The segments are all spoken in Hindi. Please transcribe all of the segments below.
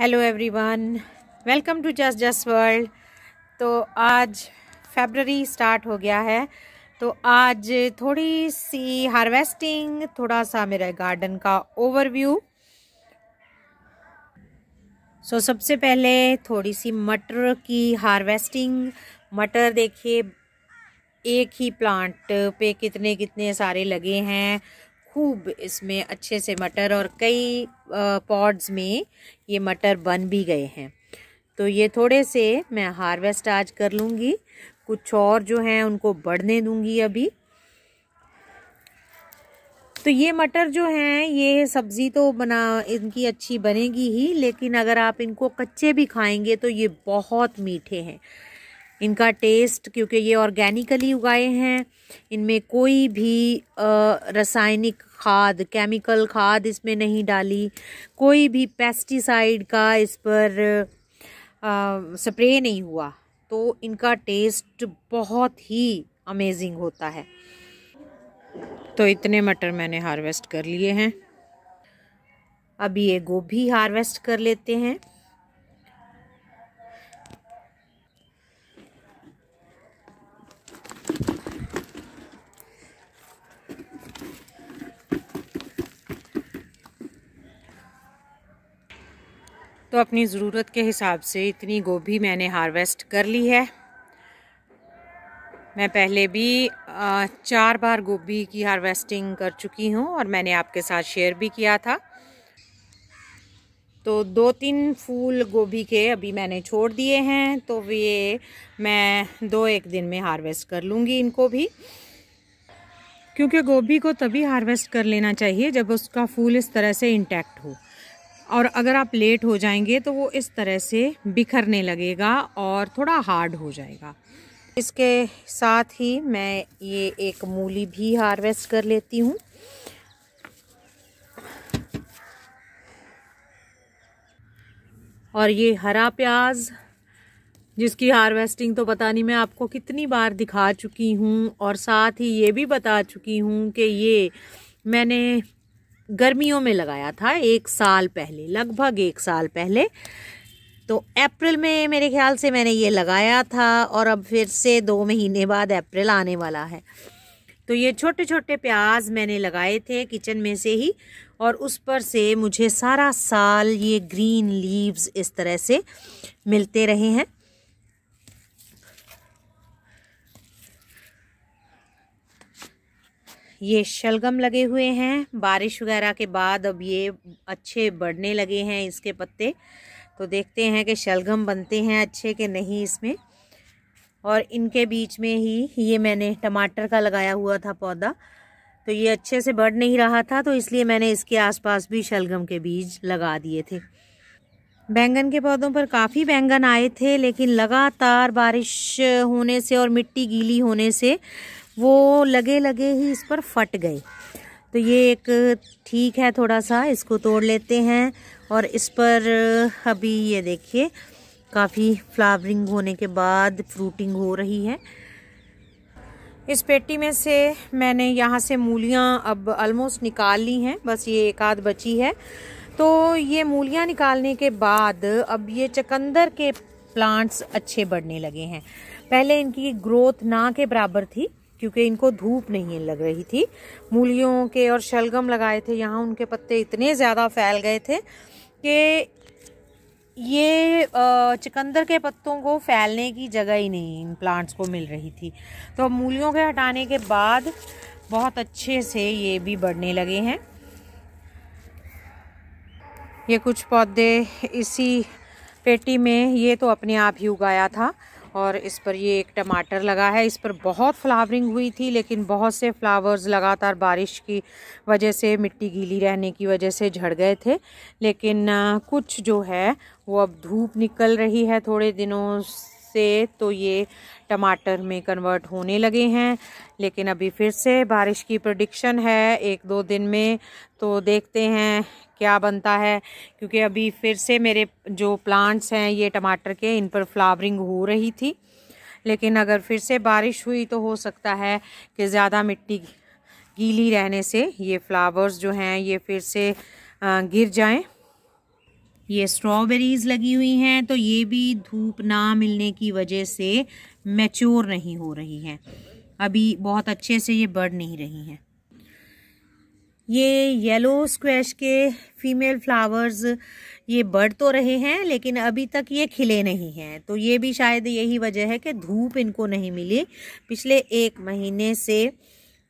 Hello everyone welcome to just just world तो आज फेबररी स्टार्ट हो गया है। तो आज थोड़ी सी हार्वेस्टिंग थोड़ा सा मेरा गार्डन का ओवरव्यू सो so, सबसे पहले थोड़ी सी मटर की हार्वेस्टिंग मटर देखिए एक ही प्लांट पे कितने कितने सारे लगे हैं। खूब इसमें अच्छे से मटर और कई पॉड्स में ये मटर बन भी गए हैं। तो ये थोड़े से मैं हार्वेस्ट आज कर लूँगी। कुछ और जो हैं उनको बढ़ने दूँगी अभी। तो ये मटर जो हैं, ये सब्ज़ी तो बना, इनकी अच्छी बनेगी ही, लेकिन अगर आप इनको कच्चे भी खाएँगे तो ये बहुत मीठे हैं। इनका टेस्ट क्योंकि ये ऑर्गेनिकली उगाए हैं, इनमें कोई भी रासायनिक खाद केमिकल खाद इसमें नहीं डाली, कोई भी पेस्टिसाइड का इस पर स्प्रे नहीं हुआ तो इनका टेस्ट बहुत ही अमेजिंग होता है। तो इतने मटर मैंने हार्वेस्ट कर लिए हैं। अभी ये गोभी हार्वेस्ट कर लेते हैं। तो अपनी ज़रूरत के हिसाब से इतनी गोभी मैंने हार्वेस्ट कर ली है। मैं पहले भी चार बार गोभी की हार्वेस्टिंग कर चुकी हूँ और मैंने आपके साथ शेयर भी किया था। तो दो तीन फूल गोभी के अभी मैंने छोड़ दिए हैं तो ये मैं दो एक दिन में हार्वेस्ट कर लूँगी इनको भी। क्योंकि गोभी को तभी हार्वेस्ट कर लेना चाहिए जब उसका फूल इस तरह से इंटैक्ट हो। और अगर आप लेट हो जाएँगे तो वो इस तरह से बिखरने लगेगा और थोड़ा हार्ड हो जाएगा। इसके साथ ही मैं ये एक मूली भी हार्वेस्ट कर लेती हूँ। और ये हरा प्याज, जिसकी हार्वेस्टिंग तो पता नहीं मैं आपको कितनी बार दिखा चुकी हूँ, और साथ ही ये भी बता चुकी हूँ कि ये मैंने गर्मियों में लगाया था, एक साल पहले, लगभग एक साल पहले। तो अप्रैल में मेरे ख्याल से मैंने ये लगाया था और अब फिर से दो महीने बाद अप्रैल आने वाला है। तो ये छोटे छोटे प्याज मैंने लगाए थे किचन में से ही और उस पर से मुझे सारा साल ये ग्रीन लीव्स इस तरह से मिलते रहे हैं। ये शलगम लगे हुए हैं। बारिश वगैरह के बाद अब ये अच्छे बढ़ने लगे हैं इसके पत्ते। तो देखते हैं कि शलगम बनते हैं अच्छे कि नहीं इसमें। और इनके बीच में ही, ये मैंने टमाटर का लगाया हुआ था पौधा। तो ये अच्छे से बढ़ नहीं रहा था तो इसलिए मैंने इसके आसपास भी शलगम के बीज लगा दिए थे। बैंगन के पौधों पर काफ़ी बैंगन आए थे, लेकिन लगातार बारिश होने से और मिट्टी गीली होने से वो लगे लगे ही इस पर फट गए। तो ये एक ठीक है थोड़ा सा इसको तोड़ लेते हैं और इस पर अभी ये देखिए, काफ़ी फ्लावरिंग होने के बाद फ्रूटिंग हो रही है। इस पेटी में से मैंने यहाँ से मूलियाँ अब ऑलमोस्ट निकाल ली हैं, बस ये एक आध बची है। तो ये मूलियाँ निकालने के बाद अब ये चकंदर के प्लांट्स अच्छे बढ़ने लगे हैं। पहले इनकी ग्रोथ ना के बराबर थी क्योंकि इनको धूप नहीं लग रही थी। मूलियों के और शलगम लगाए थे, यहाँ उनके पत्ते इतने ज़्यादा फैल गए थे कि ये चिकंदर के पत्तों को फैलने की जगह ही नहीं इन प्लांट्स को मिल रही थी। तो मूलियों के हटाने के बाद बहुत अच्छे से ये भी बढ़ने लगे हैं। ये कुछ पौधे इसी पेटी में, ये तो अपने आप ही उगाया था। और इस पर ये एक टमाटर लगा है। इस पर बहुत फ्लावरिंग हुई थी, लेकिन बहुत से फ्लावर्स लगातार बारिश की वजह से, मिट्टी गीली रहने की वजह से झड़ गए थे। लेकिन कुछ जो है, वो अब धूप निकल रही है थोड़े दिनों से तो ये टमाटर में कन्वर्ट होने लगे हैं। लेकिन अभी फिर से बारिश की प्रडिक्शन है, एक दो दिन में। तो देखते हैं क्या बनता है, क्योंकि अभी फिर से मेरे जो प्लांट्स हैं, ये टमाटर के, इन पर फ्लावरिंग हो रही थी। लेकिन अगर फिर से बारिश हुई तो हो सकता है कि ज़्यादा मिट्टी गीली रहने से ये फ्लावर्स जो हैं, ये फिर से गिर जाएँ। ये स्ट्रॉबेरीज लगी हुई हैं तो ये भी धूप ना मिलने की वजह से मैच्योर नहीं हो रही हैं। अभी बहुत अच्छे से ये बढ़ नहीं रही हैं। ये येलो स्क्वैश के फीमेल फ्लावर्स ये बढ़ तो रहे हैं, लेकिन अभी तक ये खिले नहीं हैं। तो ये भी शायद यही वजह है कि धूप इनको नहीं मिली। पिछले एक महीने से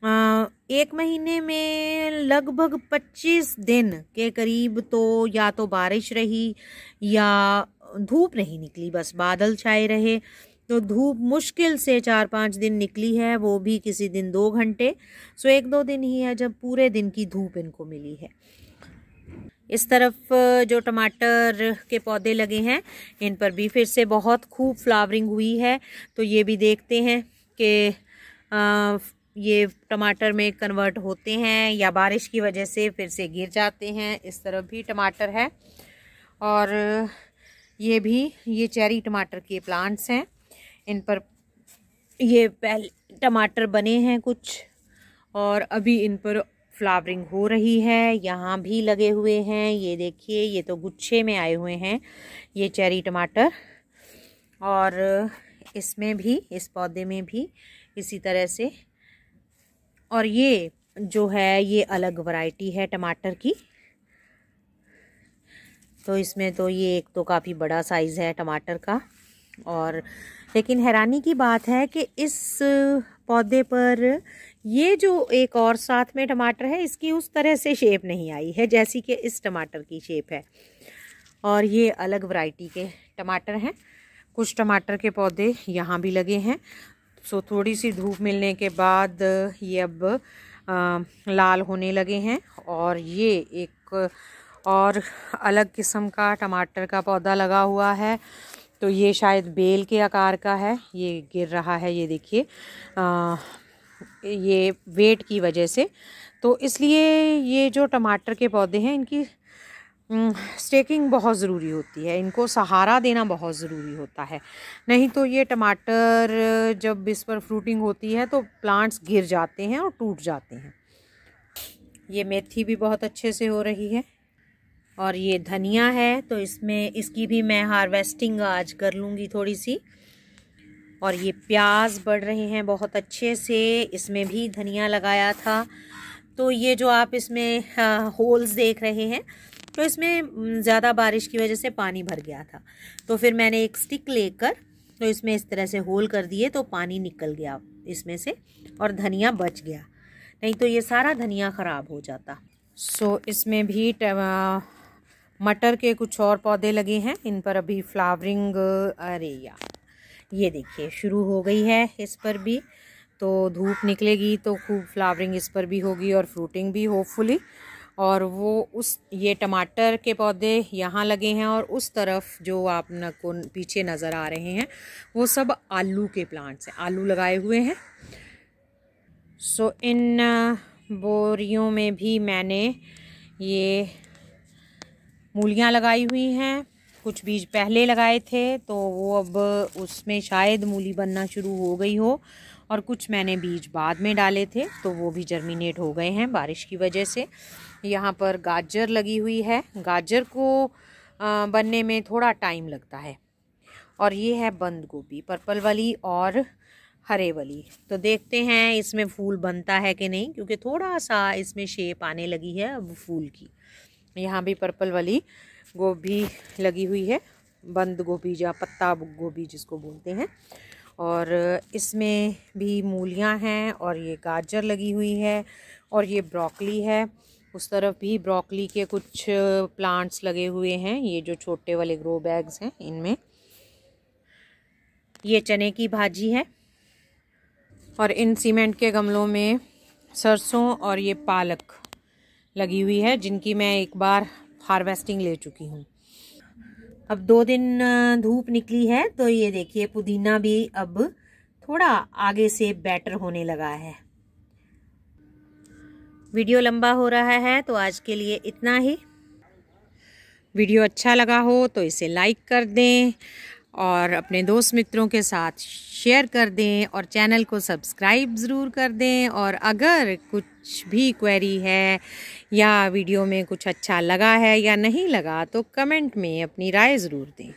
एक महीने में लगभग 25 दिन के करीब तो या तो बारिश रही या धूप नहीं निकली, बस बादल छाए रहे। तो धूप मुश्किल से चार पाँच दिन निकली है, वो भी किसी दिन दो घंटे। सो एक दो दिन ही है जब पूरे दिन की धूप इनको मिली है। इस तरफ़ जो टमाटर के पौधे लगे हैं, इन पर भी फिर से बहुत खूब फ्लावरिंग हुई है। तो ये भी देखते हैं कि ये टमाटर में कन्वर्ट होते हैं या बारिश की वजह से फिर से गिर जाते हैं, इस तरफ़ भी टमाटर है। और ये भी, ये चेरी टमाटर के प्लांट्स हैं। इन पर ये पहले, टमाटर बने हैं कुछ, और अभी इन पर फ्लावरिंग हो रही है, यहाँ भी लगे हुए हैं। ये देखिए, ये तो गुच्छे में आए हुए हैं, ये चेरी टमाटर। और इसमें भी, इस पौधे में भी इसी तरह से और ये जो है, ये अलग वैरायटी है टमाटर की। तो इसमें तो ये एक तो काफ़ी बड़ा साइज़ है टमाटर का। और लेकिन हैरानी की बात है कि इस पौधे पर ये जो एक और साथ में टमाटर है, इसकी उस तरह से शेप नहीं आई है, जैसी कि इस टमाटर की शेप है। और ये अलग वैरायटी के टमाटर हैं। कुछ टमाटर के पौधे यहाँ भी लगे हैं। सो थोड़ी सी धूप मिलने के बाद ये अब आ, लाल होने लगे हैं और ये एक और अलग किस्म का टमाटर का पौधा लगा हुआ है। तो ये शायद बेल के आकार का है ये गिर रहा है ये देखिए। ये वेट की वजह से। तो इसलिए ये जो टमाटर के पौधे हैं इनकी स्टेकिंग बहुत ज़रूरी होती है। इनको सहारा देना बहुत ज़रूरी होता है। नहीं तो ये टमाटर जब इस पर फ्रूटिंग होती है तो प्लांट्स गिर जाते हैं और टूट जाते हैं। ये मेथी भी बहुत अच्छे से हो रही है और ये धनिया है तो इसमें इसकी भी मैं हार्वेस्टिंग आज कर लूँगी थोड़ी सी और ये प्याज बढ़ रहे हैं बहुत अच्छे से, इसमें भी धनिया लगाया था। तो ये जो आप इसमें होल्स देख रहे हैं तो इसमें ज़्यादा बारिश की वजह से पानी भर गया था। तो फिर मैंने एक स्टिक लेकर तो इसमें इस तरह से होल कर दिए तो पानी निकल गया इसमें से और धनिया बच गया। नहीं तो ये सारा धनिया ख़राब हो जाता। सो so, इसमें भी मटर के कुछ और पौधे लगे हैं। इन पर अभी फ्लावरिंग अरे यार ये देखिए शुरू हो गई है इस पर भी। तो धूप निकलेगी तो खूब फ्लावरिंग इस पर भी होगी और फ्रूटिंग भी होपफुली। और वो उस ये टमाटर के पौधे यहाँ लगे हैं और उस तरफ़ जो आप न को पीछे नज़र आ रहे हैं वो सब आलू के प्लांट्स हैं। आलू लगाए हुए हैं। सो so, इन बोरियों में भी मैंने ये मूलियाँ लगाई हुई हैं। कुछ बीज पहले लगाए थे तो वो अब उसमें शायद मूली बनना शुरू हो गई हो और कुछ मैंने बीज बाद में डाले थे तो वो भी जर्मिनेट हो गए हैं बारिश की वजह से। यहाँ पर गाजर लगी हुई है। गाजर को बनने में थोड़ा टाइम लगता है। और ये है बंद गोभी, पर्पल वाली और हरे वाली। तो देखते हैं इसमें फूल बनता है कि नहीं, क्योंकि थोड़ा सा इसमें शेप आने लगी है अब फूल की। यहाँ भी पर्पल वाली गोभी लगी हुई है। बंद गोभी या पत्ता गोभी जिसको बोलते हैं। और इसमें भी मूलियाँ हैं और ये गाजर लगी हुई है और ये ब्रोकली है। उस तरफ़ भी ब्रोकली के कुछ प्लांट्स लगे हुए हैं, ये जो छोटे वाले ग्रो बैग्स हैं इनमें। ये चने की भाजी है और इन सीमेंट के गमलों में सरसों और ये पालक लगी हुई है, जिनकी मैं एक बार हार्वेस्टिंग ले चुकी हूँ। अब दो दिन धूप निकली है तो ये देखिए, पुदीना भी अब थोड़ा आगे से बेटर होने लगा है। वीडियो लंबा हो रहा है तो आज के लिए इतना ही। वीडियो अच्छा लगा हो तो इसे लाइक कर दें और अपने दोस्त मित्रों के साथ शेयर कर दें और चैनल को सब्सक्राइब ज़रूर कर दें और अगर कुछ भी क्वेरी है या वीडियो में कुछ अच्छा लगा है या नहीं लगा तो कमेंट में अपनी राय ज़रूर दें।